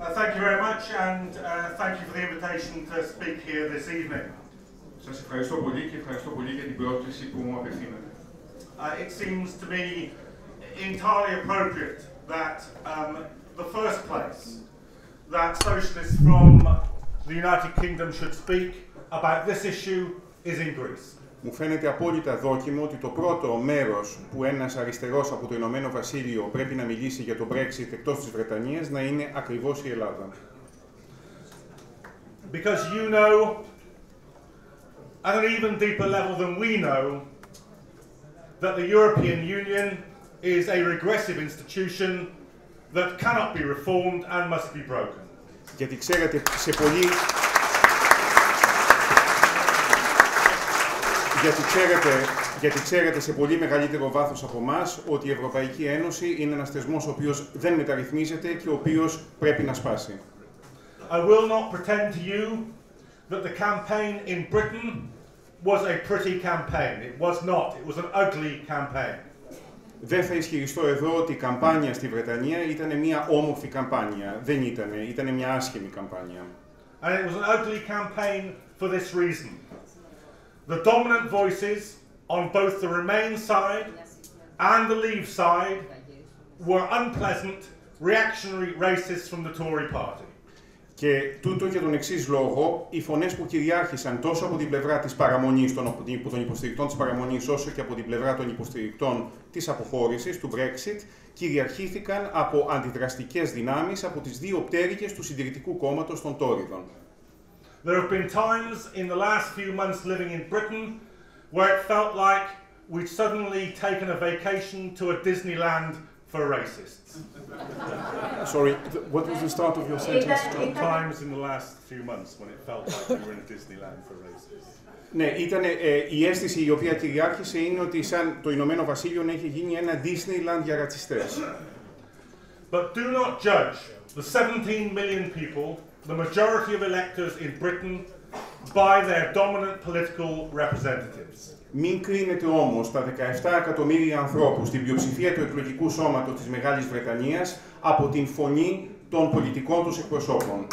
Uh, thank you very much, and uh, thank you for the invitation to speak here this evening. Σας ευχαριστώ πολύ και ευχαριστώ πολύ για την πρόσκληση που μου απευθύνατε. Uh, it seems to me entirely appropriate that um, the first place that socialists from the United Kingdom should speak about this issue is in Greece. Μου φαίνεται απόλυτα δόκιμο ότι το πρώτο μέρος που ένας αριστερός από το Ηνωμένο Βασίλειο πρέπει να μιλήσει για το Brexit εκτός της Βρετανίας να είναι ακριβώς η Ελλάδα. Because you know, at an even deeper level than we know, that the European Union is a regressive institution that cannot be reformed and must be broken. Γιατί ξέρετε, σε πολύ... Γιατί ξέρετε, γιατί ξέρετε σε πολύ μεγαλύτερο βάθος από εμάς ότι η Ευρωπαϊκή Ένωση είναι ένας θεσμός ο οποίος δεν μεταρρυθμίζεται και ο οποίος πρέπει να σπάσει. I will not pretend to you that the campaign in Britain was a pretty campaign. It was not. It was an ugly campaign. Δεν θα ισχυριστώ εδώ ότι η καμπάνια στη Βρετανία ήταν μια όμορφη καμπάνια. Δεν ήταν. Ήταν μια άσχημη καμπάνια. And it was an ugly campaign for this reason. The dominant voices on both the Remain side and the Leave side were unpleasant, reactionary racists from the Tory party. Και τούτο για τον εξής λόγο, οι φωνές που κυριάρχησαν τόσο από την πλευρά της παραμονής των, των υποστηρικτών της παραμονής, όσο και από την πλευρά των υποστηρικτών της αποχώρησης, του Brexit, κυριαρχήθηκαν από αντιδραστικές δυνάμεις από τις δύο πτέρυγες του συντηρητικού κόμματος των Τόριδων. There have been times in the last few months living in Britain where it felt like we'd suddenly taken a vacation to a Disneyland for racists. Sorry, th- what was the start of your sentence? John? Times in the last few months when it felt like we were in a Disneyland for racists. Ναι, ήταν, ε, η αίσθηση η οποία κυριάρχησε είναι ότι σαν το Ηνωμένο Βασίλειο να έχει γίνει ένα Disneyland για ρατσιστές. But do not judge the 17 million people, the majority of electors in Britain, by their dominant political representatives. Μην κρίνετε όμως τα 17 εκατομμύρια ανθρώπους στην πλειοψηφία του εκλογικού σώματος της Μεγάλης Βρετανίας από την φωνή των πολιτικών τους εκπροσώπων.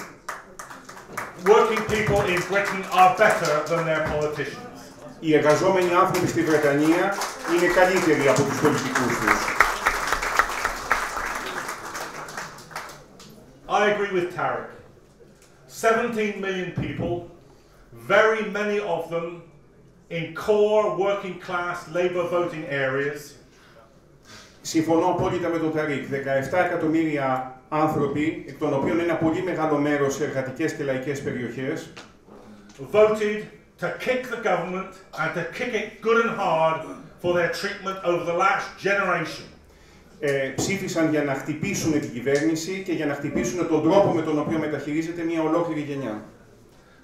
Working people in Britain are better than their politicians. Οι εργαζόμενοι άνθρωποι στη Βρετανία είναι καλύτεροι από τους πολιτικούς τους. I agree with Tarek. 17 million people, very many of them in core working class Labour voting areas, Συμφωνώ απόλυτα με τον Ταρίκ. 17 εκατομμύρια άνθρωποι, εκ των οποίων ένα πολύ μεγάλο μέρος σε εργατικές και λαϊκές περιοχές, voted to kick the government and to kick it good and hard for their treatment over the last generation. Ε, ψήφισαν για να χτυπήσουν την κυβέρνηση και για να χτυπήσουν τον τρόπο με τον οποίο μεταχειρίζεται μια ολόκληρη γενιά.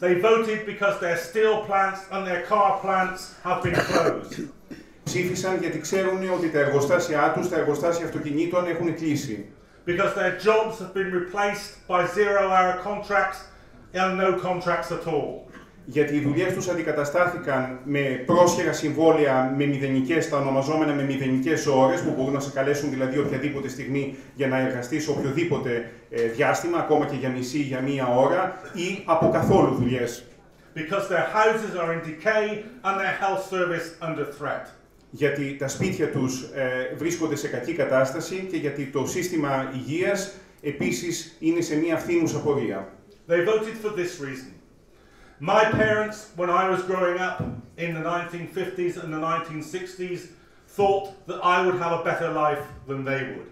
They voted because their steel plants and their car plants have been closed. Ψήφισαν γιατί ξέρουν ότι τα εργοστάσια τους, τα εργοστάσια αυτοκινήτων έχουν κλείσει. because their jobs have been replaced by zero hour contracts and no contracts at all. Γιατί οι δουλειές τους αντικαταστάθηκαν με πρόσχερα συμβόλαια με μηδενικές, τα ονομαζόμενα με μηδενικές ώρες, που μπορούν να σε καλέσουν δηλαδή οποιαδήποτε στιγμή για να εργαστείς σε οποιοδήποτε ε, διάστημα, ακόμα και για μισή ή για μία ώρα, ή από καθόλου δουλειές. Because their houses are in decay and their health service under threat. Γιατί τα σπίτια τους ε, βρίσκονται σε κακή κατάσταση και γιατί το σύστημα υγείας επίσης είναι σε μία φθήνουσα πορεία. They voted for this reason. My parents, when I was growing up in the 1950s and the 1960s, thought that I would have a better life than they would.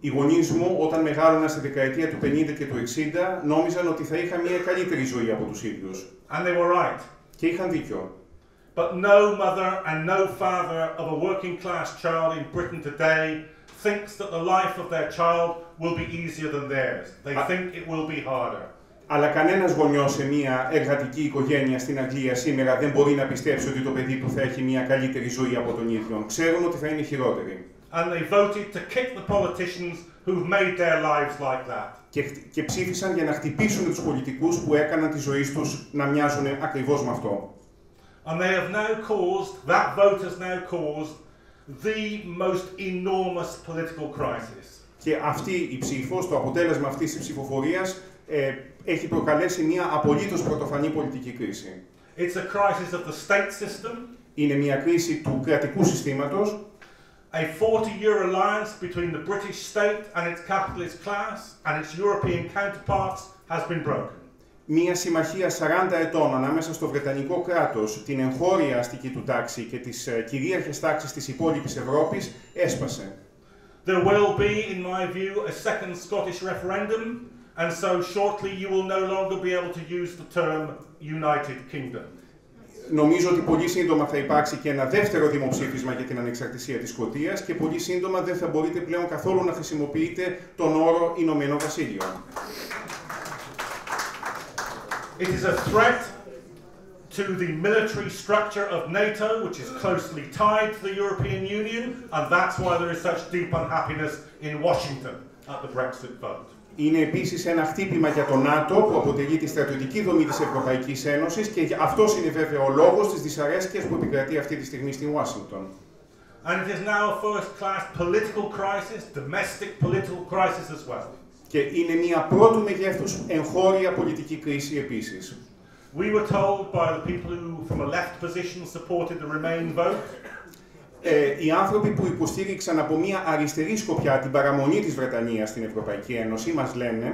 Οι γονεί μου, όταν μεγάλωναν στη δεκαετία του 50 και του 60, νόμιζαν ότι θα είχα μια καλύτερη ζωή από του ίδιου. And they were right. Και είχαν δίκιο. But no mother and no father of a working class child in Britain today thinks that the life of their child will be easier than theirs. They Uh, think it will be harder. Αλλά κανένας γονιός σε μια εργατική οικογένεια στην Αγγλία σήμερα δεν μπορεί να πιστέψει ότι το παιδί του θα έχει μια καλύτερη ζωή από τον ίδιο. Ξέρουν ότι θα είναι χειρότερη. And they voted to kick the politicians who've made their lives like that. Και, χτ- και ψήφισαν για να χτυπήσουν τους πολιτικούς που έκαναν τη ζωή τους να μοιάζουν ακριβώς με αυτό. And they have now caused, that vote has now caused the most enormous political crisis. Και αυτή η ψήφος, το αποτέλεσμα αυτής της ψηφοφορίας, ε, έχει προκαλέσει μια απολύτως πρωτοφανή πολιτική κρίση. It's a crisis of the state system, Είναι μια κρίση του κρατικού συστήματος, a 40-year alliance between the British state and its capitalist class and its European counterparts has been broken. μια συμμαχία 40 ετών ανάμεσα στο Βρετανικό κράτος, την εγχώρια αστική του τάξη και τις ε, κυρίαρχες τάξεις της υπόλοιπης Ευρώπης έσπασε. There will be, in my view, a second Scottish referendum, and so shortly you will no longer be able to use the term United Kingdom. Νομίζω ότι πολύ σύντομα θα υπάρξει και ένα δεύτερο δημοψήφισμα για την ανεξαρτησία της Σκωτίας και πολύ σύντομα δεν θα μπορείτε πλέον καθόλου να χρησιμοποιείτε τον όρο Ηνωμένο Βασίλειο. It is a threat to the military structure of NATO, which is closely tied to the European Union, and that's why there is such deep unhappiness in Washington at the Brexit vote. Είναι επίσης ένα χτύπημα για το ΝΑΤΟ που αποτελεί τη στρατιωτική δομή της Ευρωπαϊκής Ένωσης και αυτό είναι βέβαια ο λόγος της δυσαρέσκειας που επικρατεί αυτή τη στιγμή στην Ουάσιγκτον. And it is now a first class political crisis, domestic political crisis as well. Και είναι μια πρώτου μεγέθους εγχώρια πολιτική κρίση επίσης. We were told by the people who, from a left position, supported the Remain vote Ε, οι άνθρωποι που υποστήριξαν από μια αριστερή σκοπιά την παραμονή της Βρετανίας στην Ευρωπαϊκή Ένωση μας λένε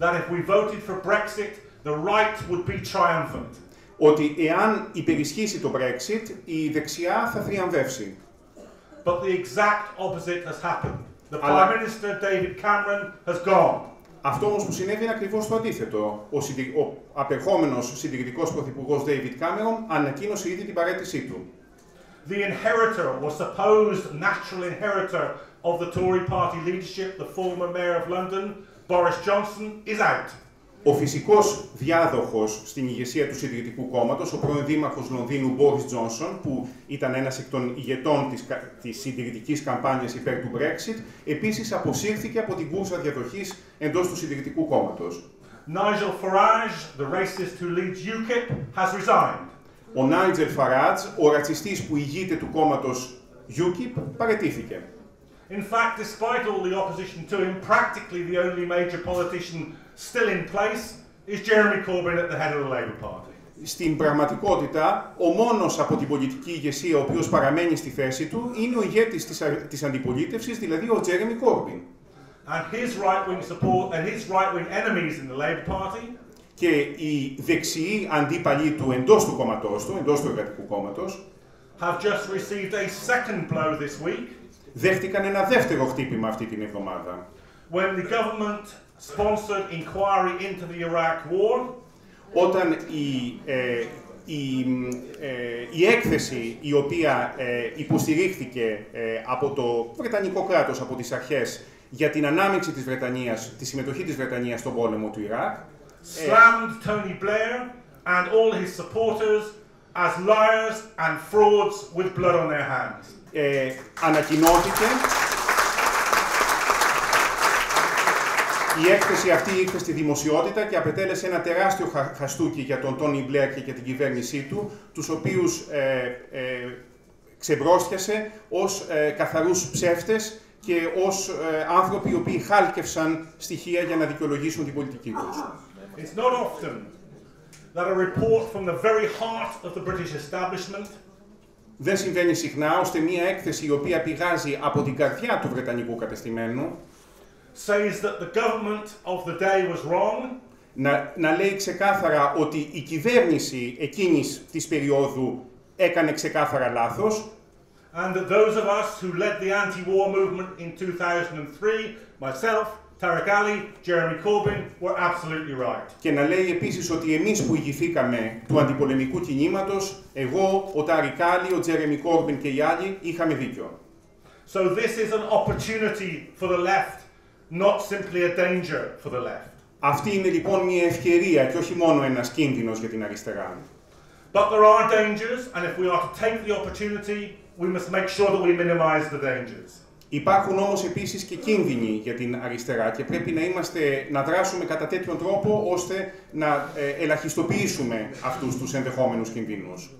that if we voted for Brexit, the right would be triumphant. ότι εάν υπερισχύσει το Brexit, η δεξιά θα θριαμβεύσει. But the exact opposite has happened. The Αλλά- Prime Minister, David Cameron, has gone. Αυτό όμως που συνέβη είναι ακριβώς το αντίθετο. Ο, συντη- ο απερχόμενος συντηρητικός πρωθυπουργός David Cameron ανακοίνωσε ήδη την παρέτησή του. The inheritor, or supposed natural inheritor of the Tory party leadership, the former Mayor of London, Boris Johnson, is out. Ο φυσικός διάδοχος στην ηγεσία του Συντηρητικού Κόμματος, ο πρώην δήμαρχος Λονδίνου Μπόρις Τζόνσον, που ήταν ένας εκ των ηγετών της, κα- της συντηρητικής καμπάνιας υπέρ του Brexit, επίσης αποσύρθηκε από την κούρσα διαδοχής εντός του Συντηρητικού Κόμματος. Nigel Farage, the racist who leads UKIP, has resigned. Ο Νάιτζελ Φαράτζ, ο ρατσιστής που ηγείται του κόμματος UKIP, παρετήθηκε. In fact, despite all the opposition to him, practically the only major politician still in place is Jeremy Corbyn at the head of the Labour Party. Στην πραγματικότητα, ο μόνος από την πολιτική ηγεσία ο οποίος παραμένει στη θέση του είναι ο ηγέτης της, α- της αντιπολίτευσης, δηλαδή ο Τζέρεμι Κόρμπιν. And his right wing support and his right wing enemies in the Labour Party Και οι δεξιοί αντίπαλοι του εντός του κόμματός του, εντός του εργατικού κόμματος, have just received a second blow this week δέχτηκαν ένα δεύτερο χτύπημα αυτή την εβδομάδα. when the government sponsored inquiry into the Iraq war Όταν η, ε, η, ε, η έκθεση η οποία ε, υποστηρίχθηκε ε, από το Βρετανικό κράτος, από τις αρχές, για την ανάμειξη της Βρετανίας, τη συμμετοχή της Βρετανίας στον πόλεμο του Ιράκ, slammed Tony Blair and all his supporters as liars and frauds with blood on their hands. ε, ανακοινώθηκε η έκθεση αυτή ήρθε στη δημοσιότητα και απετέλεσε ένα τεράστιο χα- χαστούκι για τον Τόνι Μπλερ και για την κυβέρνησή του, τους οποίους ε, ε, ξεμπρόστιασε ως ε, καθαρούς ψεύτες και ως ε, άνθρωποι οι οποίοι χάλκευσαν στοιχεία για να δικαιολογήσουν την πολιτική τους. It's not often that a report from the very heart of the British establishment Δεν συμβαίνει συχνά ώστε μία έκθεση η οποία πηγάζει από την καρδιά του Βρετανικού κατεστημένου says that the government of the day was wrong να, να λέει ξεκάθαρα ότι η κυβέρνηση εκείνης της περίοδου έκανε ξεκάθαρα λάθος and that those of us who led the anti-war movement in 2003, myself, Tariq Ali, Jeremy Corbyn, were absolutely right. και να λέει επίσης ότι εμείς που ηγηθήκαμε του αντιπολεμικού κινήματος, εγώ, ο Τάρι Κάλι, ο Τζέρεμι Κόρμπιν και οι άλλοι, είχαμε δίκιο. So this is an opportunity for the left, not simply a danger for the left. Αυτή είναι λοιπόν μια ευκαιρία και όχι μόνο ένας κίνδυνος για την αριστερά. But there are dangers, and if we are to take the opportunity, we must make sure that we minimize the dangers. Υπάρχουν όμως επίσης και κίνδυνοι για την αριστερά και πρέπει να, είμαστε, να δράσουμε κατά τέτοιον τρόπο ώστε να ε, ελαχιστοποιήσουμε αυτούς τους ενδεχόμενους κινδύνους.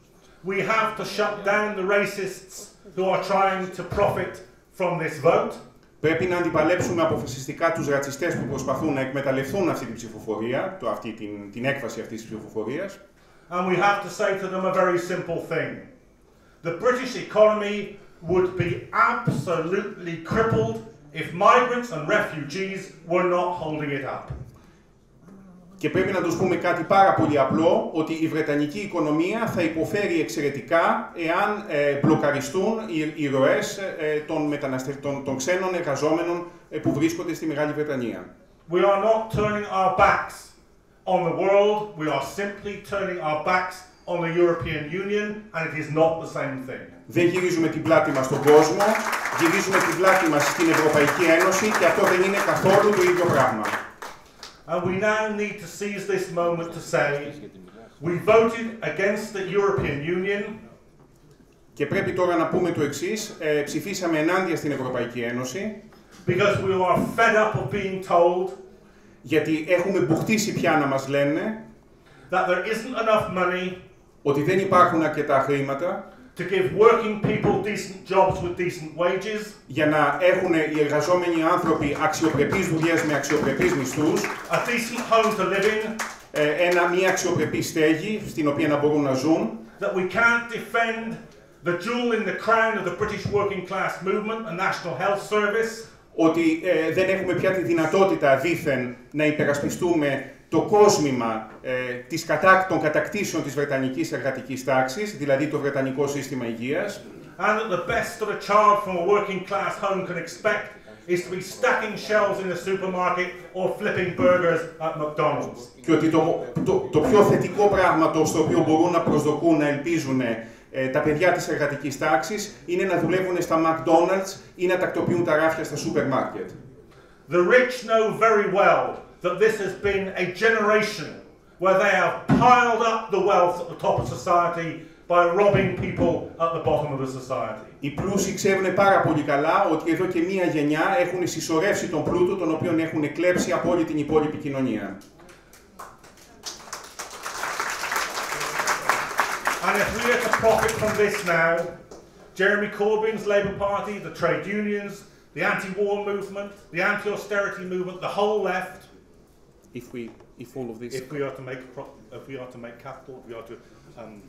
We have to shut down the racists who are trying to profit from this vote. Πρέπει να αντιπαλέψουμε αποφασιστικά τους ρατσιστές που προσπαθούν να εκμεταλλευτούν αυτή την ψηφοφορία, το, αυτή την, την έκβαση αυτής της ψηφοφορίας. And we have to say to them a very simple thing. The British economy would be absolutely crippled if migrants and refugees were not holding it up. Και πρέπει να τους πούμε κάτι πάρα πολύ απλό, ότι η Βρετανική οικονομία θα υποφέρει εξαιρετικά εάν ε, μπλοκαριστούν οι, οι ροές ε, των, μεταναστε... των, των ξένων εργαζόμενων ε, που βρίσκονται στη Μεγάλη Βρετανία. We are not turning our backs on the world, we are simply turning our backs on the European Union and it is not the same thing. Δεν γυρίζουμε την πλάτη μας στον κόσμο, γυρίζουμε την πλάτη μας στην Ευρωπαϊκή Ένωση και αυτό δεν είναι καθόλου το ίδιο πράγμα. And we now need to seize this moment to say we voted against the European Union. Και πρέπει τώρα να πούμε το εξής, ε, ψηφίσαμε ενάντια στην Ευρωπαϊκή Ένωση, because we are fed up of being told γιατί έχουμε μπουχτίσει πια να μας λένε that there isn't enough money ότι δεν υπάρχουν αρκετά χρήματα to give working people decent jobs with decent wages, για να έχουν οι εργαζόμενοι άνθρωποι αξιοπρεπείς δουλειές με αξιοπρεπείς μισθούς, a decent home to live in, ε, ένα, μια αξιοπρεπή στέγη στην οποία να μπορούν να ζουν, that we can't defend the jewel in the crown of the British working class movement, a National Health Service, ότι ε, δεν έχουμε πια τη δυνατότητα δήθεν να υπερασπιστούμε το κόσμημα ε, της κατάκ, των κατακτήσεων της Βρετανικής εργατικής τάξης, δηλαδή το Βρετανικό σύστημα υγείας, and that the best that a child from a working class home can expect is to be stacking shelves in the supermarket or flipping burgers at McDonald's. και ότι το, το, το πιο θετικό πράγμα το στο οποίο μπορούν να προσδοκούν, να ελπίζουν ε, τα παιδιά της εργατικής τάξης είναι να δουλεύουν στα McDonald's ή να τακτοποιούν τα ράφια στα σούπερ μάρκετ. The rich know very well that this has been a generation where they have piled up the wealth at the top of society by robbing people at the bottom of the society. Οι πλούσιοι ξέρουν πάρα πολύ καλά ότι εδώ και μία γενιά έχουν συσσωρεύσει τον πλούτο τον οποίο έχουν κλέψει από όλη την υπόλοιπη κοινωνία. And if we are to profit from this now, Jeremy Corbyn's Labour Party, the trade unions, the anti-war movement, the anti-austerity movement, the whole left, If we, if all of this... if we are to make pro- if we are to make capital, we are to um,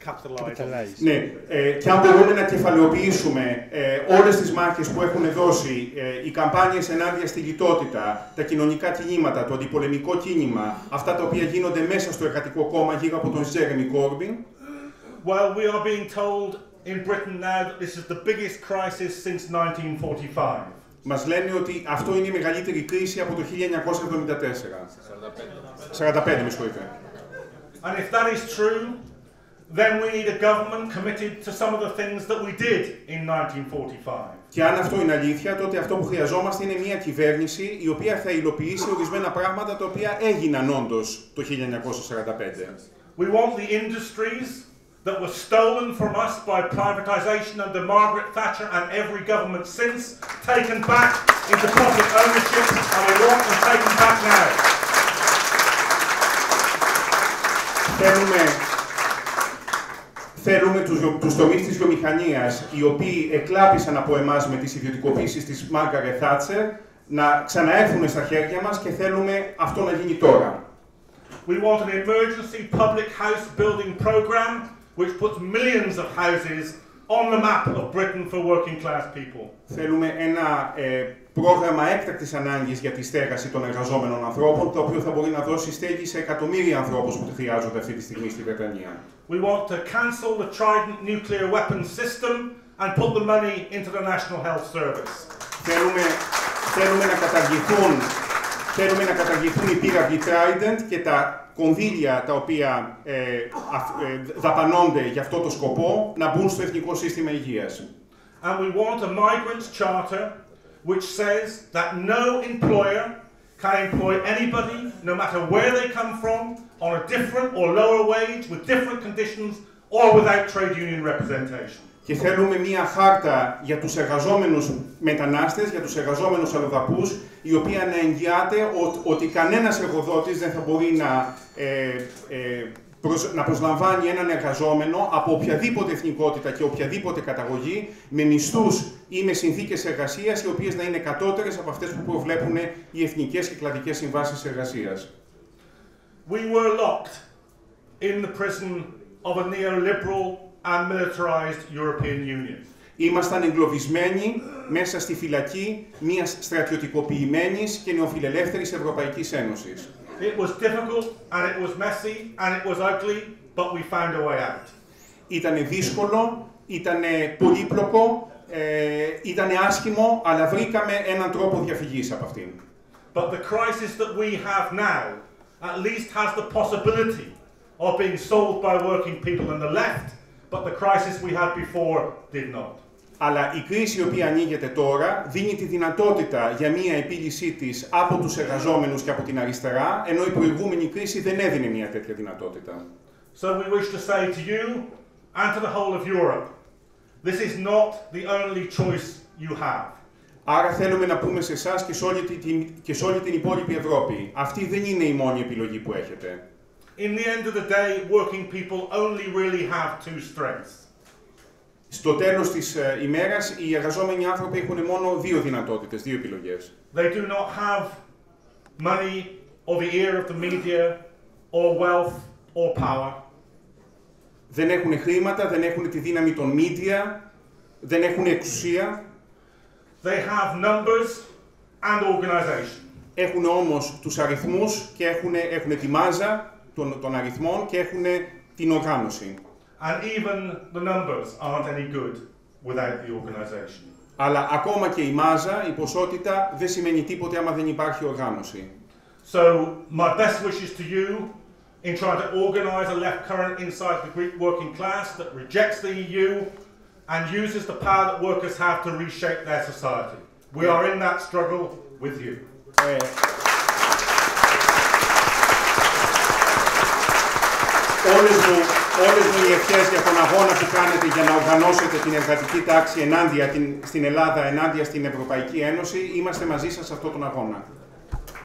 capitalize. on Capitalize. this. Ναι, ε, και αν μπορούμε να κεφαλαιοποιήσουμε ε, όλες τις μάχες που έχουν δώσει ε, οι καμπάνιες ενάντια στη λιτότητα, τα κοινωνικά κινήματα, το αντιπολεμικό κίνημα, αυτά τα οποία γίνονται μέσα στο εργατικό κόμμα γύρω από τον Τζέρεμι Κόρμπιν, Well, we are being told in Britain now that this is the biggest crisis since 1945. Μας λένε ότι αυτό είναι η μεγαλύτερη κρίση από το 1974. 45, με συγχωρείτε. And if that is true, then we need a government committed to some of the things that we did in 1945. Και αν αυτό είναι αλήθεια, τότε αυτό που χρειαζόμαστε είναι μια κυβέρνηση η οποία θα υλοποιήσει ορισμένα πράγματα τα οποία έγιναν όντως το 1945. We want the industries that were stolen from us by privatisation under Margaret Thatcher and every government since taken back into public ownership, and we want them taken back now. Θέλουμε, θέλουμε τους, βιο- τους τομείς της βιομηχανίας, οι οποίοι εκλάπησαν από εμάς με τις ιδιωτικοποίησεις της Μάγκαρε Θάτσερ, να ξαναέρθουν στα χέρια μας και θέλουμε αυτό να γίνει τώρα. We want an emergency public house building program which puts millions of houses on the map of Britain for working class people. Θέλουμε ένα ε, πρόγραμμα έκτακτης ανάγκης για τη στέγαση των εργαζόμενων ανθρώπων, το οποίο θα μπορεί να δώσει στέγη σε εκατομμύρια ανθρώπους που τη χρειάζονται αυτή τη στιγμή στη Βρετανία. We want to cancel the Trident nuclear weapons system and put the money into the National Health Service. Θέλουμε, θέλουμε, να καταργηθούν, θέλουμε να καταργηθούν οι πύραυλοι Trident και τα κονδύλια τα οποία ε, αφ- ε, δαπανώνται για αυτό το σκοπό να μπουν στο Εθνικό Σύστημα Υγείας. And we want a migrants charter which says that no employer can employ anybody, no matter where they come from, on a different or lower wage, with different conditions, or without trade union representation. Και θέλουμε μία χάρτα για τους εργαζόμενους μετανάστες, για τους εργαζόμενους αλλοδαπούς, η οποία να εγγυάται ότι, ότι κανένας εργοδότης δεν θα μπορεί να ε, ε, προσ- να προσλαμβάνει έναν εργαζόμενο από οποιαδήποτε εθνικότητα και οποιαδήποτε καταγωγή με μισθούς ή με συνθήκες εργασίας οι οποίες να είναι κατώτερες από αυτές που προβλέπουν οι εθνικές και κλαδικές συμβάσεις εργασίας. We were locked in the prison of a neoliberal and militarized European Union. Ήμασταν εγκλωβισμένοι μέσα στη φυλακή μιας στρατιωτικοποιημένης και νεοφιλελεύθερης Ευρωπαϊκής Ένωσης. It was difficult and it was messy and it was ugly, but we found a way out. Ήτανε δύσκολο, ήτανε πολύπλοκο, ε, ήτανε άσχημο, αλλά βρήκαμε έναν τρόπο διαφυγής από αυτήν. But the crisis that we have now at least has the possibility of being solved by working people on the left, but the crisis we had before did not. Αλλά η κρίση η οποία ανοίγεται τώρα δίνει τη δυνατότητα για μία επίλυσή της από τους εργαζόμενους και από την αριστερά, ενώ η προηγούμενη κρίση δεν έδινε μία τέτοια δυνατότητα. So we wish to say to you and to the whole of Europe, this is not the only choice you have. Άρα θέλουμε να πούμε σε εσάς και, σε όλη την- και σε όλη την υπόλοιπη Ευρώπη, αυτή δεν είναι η μόνη επιλογή που έχετε. In the end of the day, working people only really have two strengths. Στο τέλος της ε, ημέρας, οι εργαζόμενοι άνθρωποι έχουν μόνο δύο δυνατότητες, δύο επιλογές. They do not have money or the ear of the media or wealth or power. Δεν έχουν χρήματα, δεν έχουν τη δύναμη των media, δεν έχουν εξουσία, They have numbers and organization. έχουν όμως τους αριθμούς και έχουν, έχουν τη μάζα των, των αριθμών και έχουν την οργάνωση. And even the numbers aren't any good without the organization. Αλλά ακόμα και η μάζα, η ποσότητα, δεν σημαίνει τίποτε άμα δεν υπάρχει οργάνωση. So, my best wishes to you in trying to organize a left current inside the Greek working class that rejects the EU and uses the power that workers have to reshape their society. We are in that struggle with you. Ε, Όλες, μου, όλες μου οι ευχές για τον αγώνα που κάνετε για να οργανώσετε την εργατική τάξη ενάντια την, στην Ελλάδα, ενάντια στην Ευρωπαϊκή Ένωση, είμαστε μαζί σας σε αυτόν τον αγώνα.